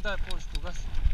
дай почту гаси.